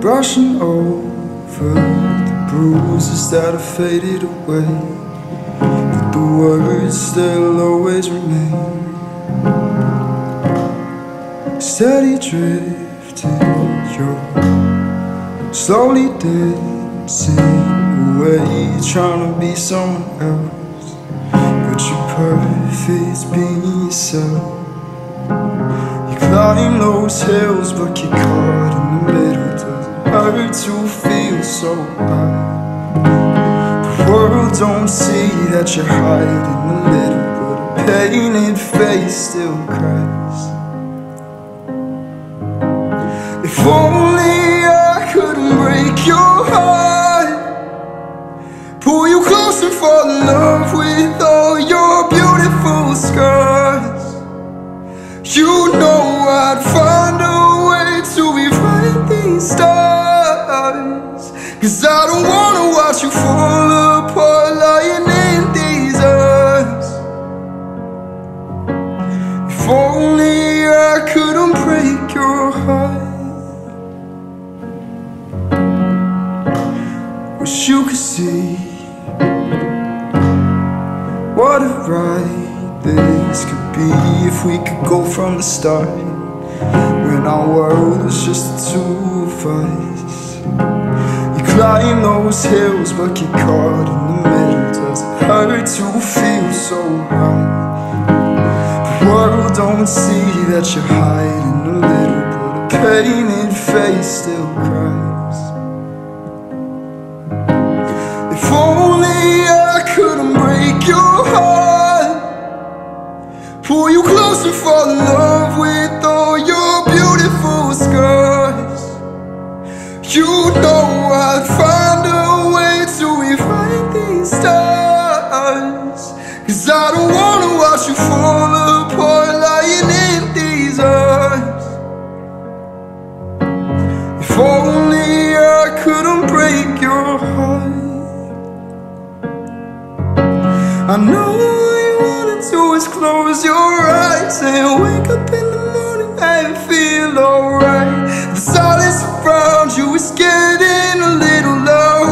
Brushing over the bruises that have faded away. But the words, they'll always remain. Steady drifting, you're slowly dancing away Trying to be someone else. But you're perfect being yourself. You climb those hills but get caught in the middle Doesn't hurt to feel so high The world don't see that you're hiding a little But a painted face still cries. If only I could unbreak your heart Pull you close and fall in love with could see what a ride this could be if we could go from the start when our world was just the two of us. You climb those hills but get caught in the middle. Does it hurt to feel so high? The world don't see that you're hiding a little, but a painted face still Pull you close and fall in love with all your beautiful scars. You know I'd find a way to rewrite these stars. Cause I don't wanna watch you fall apart lying in these arms If only I could unbreak your heart. I know is close your eyes And wake up in the morning and feel alright. The silence around you is getting a little low.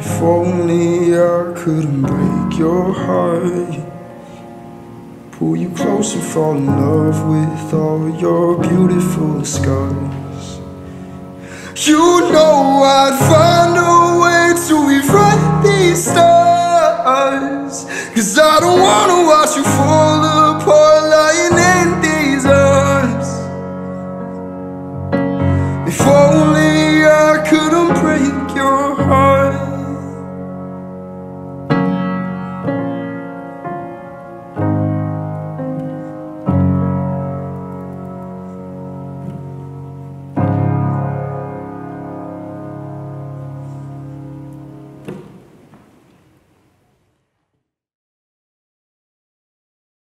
If only I could unbreak your heart Pull you close and fall in love with all your beautiful scars. You know I'd find eyes. Cause I don't wanna watch you fall